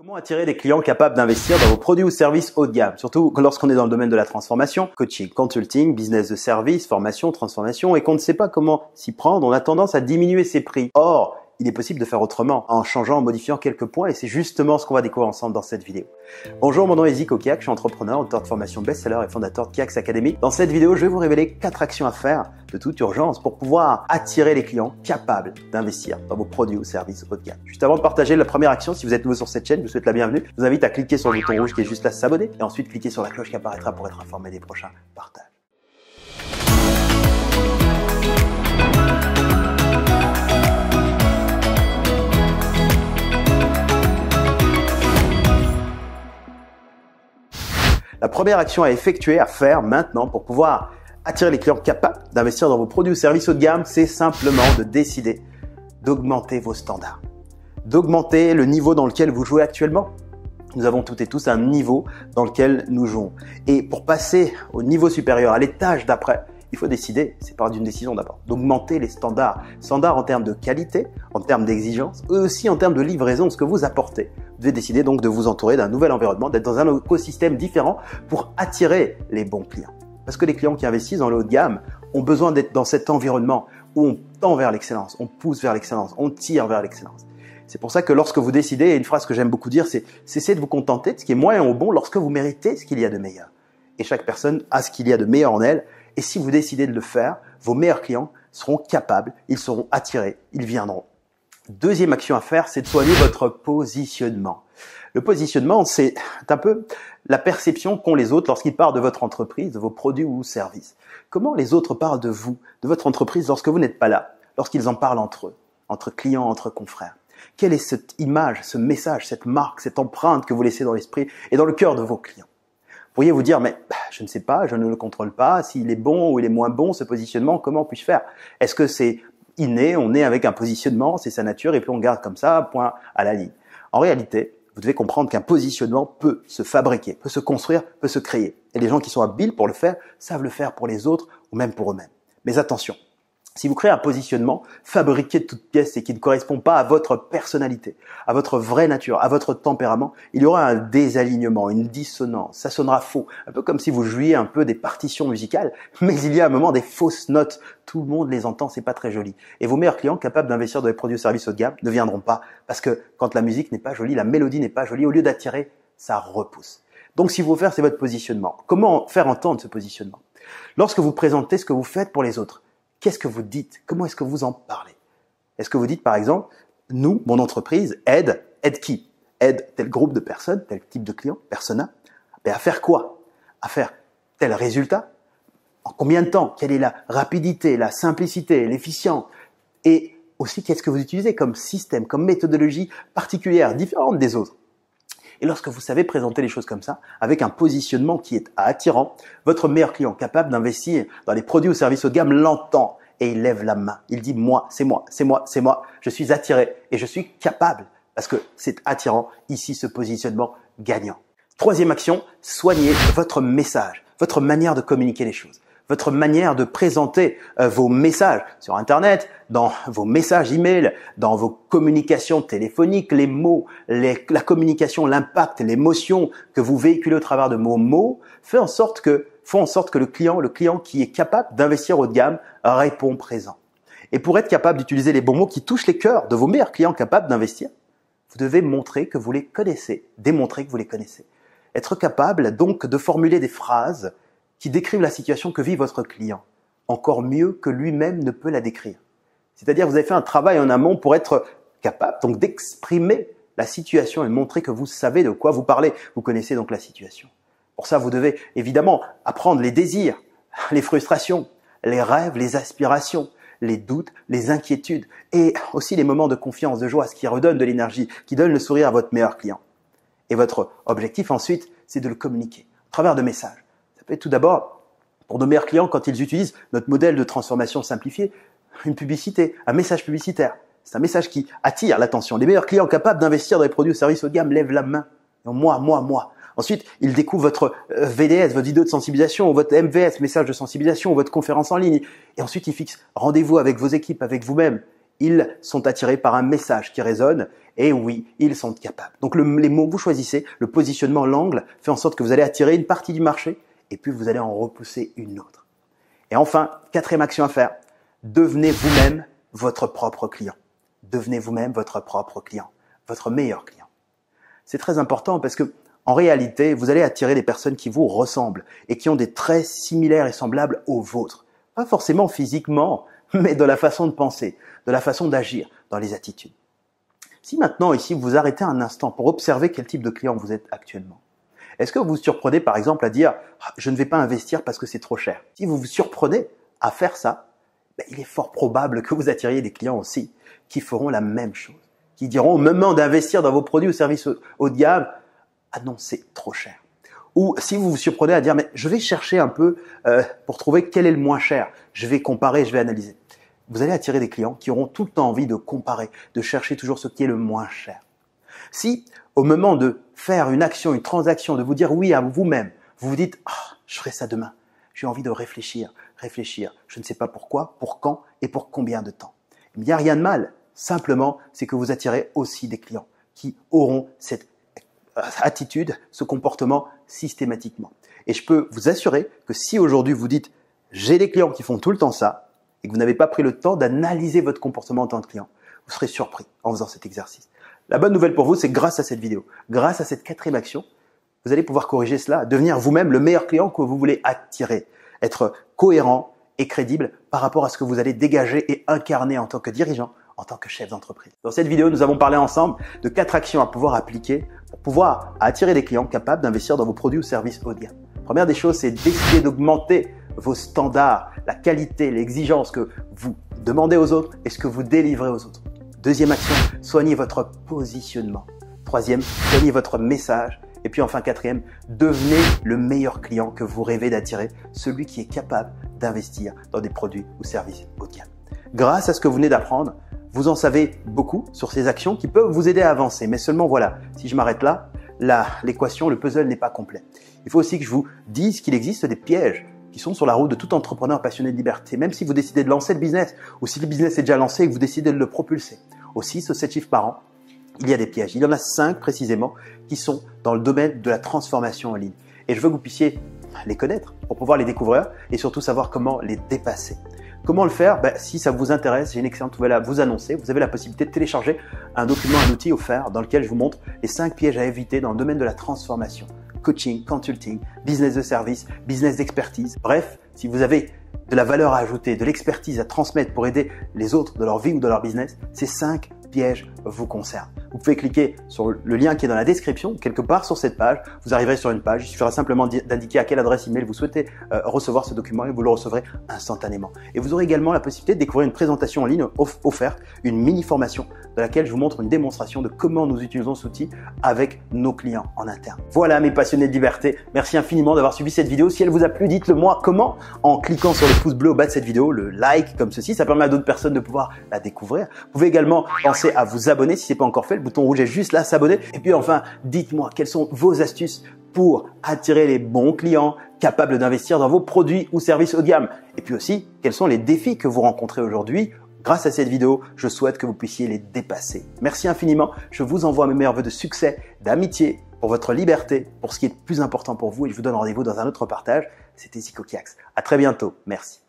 Comment attirer des clients capables d'investir dans vos produits ou services haut de gamme, surtout lorsqu'on est dans le domaine de la transformation, coaching, consulting, business de service, formation, transformation, et qu'on ne sait pas comment s'y prendre, on a tendance à diminuer ses prix. Or, il est possible de faire autrement en changeant, en modifiant quelques points et c'est justement ce qu'on va découvrir ensemble dans cette vidéo. Bonjour, mon nom est Zico Kiak, je suis entrepreneur, auteur de formation best-seller et fondateur de Kiaks Academy. Dans cette vidéo, je vais vous révéler quatre actions à faire de toute urgence pour pouvoir attirer les clients capables d'investir dans vos produits ou services haut de gamme. Juste avant de partager la première action, si vous êtes nouveau sur cette chaîne, je vous souhaite la bienvenue. Je vous invite à cliquer sur le bouton rouge qui est juste là, s'abonner et ensuite cliquer sur la cloche qui apparaîtra pour être informé des prochains partages. La première action à effectuer, à faire maintenant pour pouvoir attirer les clients capables d'investir dans vos produits ou services haut de gamme, c'est simplement de décider d'augmenter vos standards, d'augmenter le niveau dans lequel vous jouez actuellement. Nous avons toutes et tous un niveau dans lequel nous jouons. Et pour passer au niveau supérieur, à l'étage d'après, il faut décider, c'est par d'une décision d'abord, d'augmenter les standards. Standards en termes de qualité, en termes d'exigence, eux aussi en termes de livraison, ce que vous apportez. Vous devez décider donc de vous entourer d'un nouvel environnement, d'être dans un écosystème différent pour attirer les bons clients. Parce que les clients qui investissent dans le haut de gamme ont besoin d'être dans cet environnement où on tend vers l'excellence, on pousse vers l'excellence, on tire vers l'excellence. C'est pour ça que lorsque vous décidez, et une phrase que j'aime beaucoup dire, c'est cessez de vous contenter de ce qui est moyen ou bon lorsque vous méritez ce qu'il y a de meilleur. Et chaque personne a ce qu'il y a de meilleur en elle, et si vous décidez de le faire, vos meilleurs clients seront capables, ils seront attirés, ils viendront. Deuxième action à faire, c'est de soigner votre positionnement. Le positionnement, c'est un peu la perception qu'ont les autres lorsqu'ils parlent de votre entreprise, de vos produits ou services. Comment les autres parlent de vous, de votre entreprise lorsque vous n'êtes pas là, lorsqu'ils en parlent entre eux, entre clients, entre confrères? Quelle est cette image, ce message, cette marque, cette empreinte que vous laissez dans l'esprit et dans le cœur de vos clients? Pourriez vous dire, mais bah, je ne sais pas, je ne le contrôle pas, s'il est bon ou il est moins bon, ce positionnement, comment puis-je faire? Est-ce que c'est inné, on est avec un positionnement, c'est sa nature, et puis on garde comme ça, point à la ligne En réalité, vous devez comprendre qu'un positionnement peut se fabriquer, peut se construire, peut se créer. Et les gens qui sont habiles pour le faire savent le faire pour les autres ou même pour eux-mêmes. Mais attention, si vous créez un positionnement fabriqué de toutes pièces et qui ne correspond pas à votre personnalité, à votre vraie nature, à votre tempérament, il y aura un désalignement, une dissonance. Ça sonnera faux. Un peu comme si vous jouiez un peu des partitions musicales, mais il y a un moment des fausses notes. Tout le monde les entend, c'est pas très joli. Et vos meilleurs clients capables d'investir dans les produits ou services haut de gamme ne viendront pas parce que quand la musique n'est pas jolie, la mélodie n'est pas jolie, au lieu d'attirer, ça repousse. Donc, si vous faire, c'est votre positionnement. Comment faire entendre ce positionnement? Lorsque vous présentez ce que vous faites pour les autres, Qu'est-ce que vous dites? Comment est-ce que vous en parlez? Est-ce que vous dites par exemple, nous, mon entreprise, aide, aide qui? Aide tel groupe de personnes, tel type de client, persona, ben à faire quoi? À faire tel résultat? En combien de temps? Quelle est la rapidité, la simplicité, l'efficience? Et aussi, qu'est-ce que vous utilisez comme système, comme méthodologie particulière, différente des autres? Et lorsque vous savez présenter les choses comme ça, avec un positionnement qui est attirant, votre meilleur client capable d'investir dans les produits ou services haut de gamme l'entend et il lève la main. Il dit moi, c'est moi, c'est moi, c'est moi. Je suis attiré et je suis capable parce que c'est attirant ici ce positionnement gagnant. Troisième action, soignez votre message, votre manière de communiquer les choses votre manière de présenter euh, vos messages sur Internet, dans vos messages email, dans vos communications téléphoniques, les mots, la communication, l'impact, l'émotion que vous véhiculez au travers de vos mots, fait en sorte que, font en sorte que le client, le client qui est capable d'investir haut de gamme, répond présent. Et pour être capable d'utiliser les bons mots qui touchent les cœurs de vos meilleurs clients capables d'investir, vous devez montrer que vous les connaissez, démontrer que vous les connaissez. Être capable donc de formuler des phrases qui décrivent la situation que vit votre client, encore mieux que lui-même ne peut la décrire. C'est-à-dire vous avez fait un travail en amont pour être capable donc d'exprimer la situation et montrer que vous savez de quoi vous parlez. Vous connaissez donc la situation. Pour ça, vous devez évidemment apprendre les désirs, les frustrations, les rêves, les aspirations, les doutes, les inquiétudes et aussi les moments de confiance, de joie, ce qui redonne de l'énergie, qui donne le sourire à votre meilleur client. Et votre objectif ensuite, c'est de le communiquer à travers de messages tout d'abord, pour nos meilleurs clients, quand ils utilisent notre modèle de transformation simplifié, une publicité, un message publicitaire. C'est un message qui attire l'attention. Les meilleurs clients capables d'investir dans les produits ou services haut de gamme lèvent la main. Moi, moi, moi. Ensuite, ils découvrent votre euh, VDS, votre vidéo de sensibilisation, votre MVS, message de sensibilisation, votre conférence en ligne. Et ensuite, ils fixent rendez-vous avec vos équipes, avec vous-même. ils sont attirés par un message qui résonne et oui, ils sont capables. Donc les mots que vous choisissez, le positionnement, l'angle, fait en sorte que vous allez attirer une partie du marché et puis vous allez en repousser une autre. Et enfin, quatrième action à faire, devenez vous-même votre propre client. Devenez vous-même votre propre client, votre meilleur client. C'est très important parce que en réalité, vous allez attirer des personnes qui vous ressemblent et qui ont des traits similaires et semblables aux vôtres. Pas forcément physiquement, mais de la façon de penser, de la façon d'agir, dans les attitudes. Si maintenant ici vous arrêtez un instant pour observer quel type de client vous êtes actuellement, est-ce que vous vous surprenez par exemple à dire ah, je ne vais pas investir parce que c'est trop cher Si vous vous surprenez à faire ça, ben, il est fort probable que vous attiriez des clients aussi qui feront la même chose, qui diront au moment d'investir dans vos produits ou services haut de gamme, non, c'est trop cher. Ou si vous vous surprenez à dire, mais je vais chercher un peu euh, pour trouver quel est le moins cher, je vais comparer, je vais analyser. Vous allez attirer des clients qui auront tout le temps envie de comparer, de chercher toujours ce qui est le moins cher. Si au moment de faire une action, une transaction, de vous dire oui à vous-même, vous vous dites, ah, je ferai ça demain, j'ai envie de réfléchir, réfléchir, je ne sais pas pourquoi, pour quand et pour combien de temps. Il n'y a rien de mal, simplement c'est que vous attirez aussi des clients qui auront cette attitude, ce comportement systématiquement. Et je peux vous assurer que si aujourd'hui vous dites j'ai des clients qui font tout le temps ça et que vous n'avez pas pris le temps d'analyser votre comportement en tant que client, vous serez surpris en faisant cet exercice. La bonne nouvelle pour vous, c'est grâce à cette vidéo, grâce à cette quatrième action, vous allez pouvoir corriger cela, devenir vous-même le meilleur client que vous voulez attirer, être cohérent et crédible par rapport à ce que vous allez dégager et incarner en tant que dirigeant, en tant que chef d'entreprise. Dans cette vidéo, nous avons parlé ensemble de quatre actions à pouvoir appliquer pour pouvoir attirer des clients capables d'investir dans vos produits ou services haut de gamme. Première des choses, c'est d'essayer d'augmenter vos standards, la qualité, l'exigence que vous demandez aux autres et ce que vous délivrez aux autres. Deuxième action, soignez votre positionnement. Troisième, soignez votre message. Et puis enfin, quatrième, devenez le meilleur client que vous rêvez d'attirer, celui qui est capable d'investir dans des produits ou services haut de gamme. Grâce à ce que vous venez d'apprendre, vous en savez beaucoup sur ces actions qui peuvent vous aider à avancer. Mais seulement voilà, si je m'arrête là, l'équation, le puzzle n'est pas complet. Il faut aussi que je vous dise qu'il existe des pièges qui sont sur la route de tout entrepreneur passionné de liberté. Même si vous décidez de lancer le business ou si le business est déjà lancé et que vous décidez de le propulser. Aussi, ce 7 chiffres par an, il y a des pièges. Il y en a 5 précisément qui sont dans le domaine de la transformation en ligne. Et je veux que vous puissiez les connaître pour pouvoir les découvrir et surtout savoir comment les dépasser. Comment le faire? Ben, Si ça vous intéresse, j'ai une excellente nouvelle à vous annoncer. Vous avez la possibilité de télécharger un document, un outil offert dans lequel je vous montre les 5 pièges à éviter dans le domaine de la transformation. Coaching, consulting, business de service, business d'expertise. Bref, si vous avez de la valeur à ajouter, de l'expertise à transmettre pour aider les autres de leur vie ou de leur business, ces 5 pièges vous concernent. Vous pouvez cliquer sur le lien qui est dans la description, quelque part sur cette page. Vous arriverez sur une page. Il suffira simplement d'indiquer à quelle adresse email vous souhaitez euh, recevoir ce document et vous le recevrez instantanément. Et vous aurez également la possibilité de découvrir une présentation en ligne offerte, une mini formation dans laquelle je vous montre une démonstration de comment nous utilisons cet outil avec nos clients en interne. Voilà mes passionnés de liberté. Merci infiniment d'avoir suivi cette vidéo. Si elle vous a plu, dites-le moi comment en cliquant sur le pouce bleu au bas de cette vidéo, le like comme ceci. Ça permet à d'autres personnes de pouvoir la découvrir. Vous pouvez également penser à vous abonner si ce n'est pas encore fait. Le bouton rouge est juste là, s'abonner. Et puis enfin, dites-moi quelles sont vos astuces pour attirer les bons clients capables d'investir dans vos produits ou services haut de gamme? Et puis aussi, quels sont les défis que vous rencontrez aujourd'hui Grâce à cette vidéo, je souhaite que vous puissiez les dépasser. Merci infiniment. Je vous envoie mes meilleurs voeux de succès, d'amitié, pour votre liberté, pour ce qui est le plus important pour vous. Et je vous donne rendez-vous dans un autre partage. C'était Zico Kiax. À très bientôt. Merci.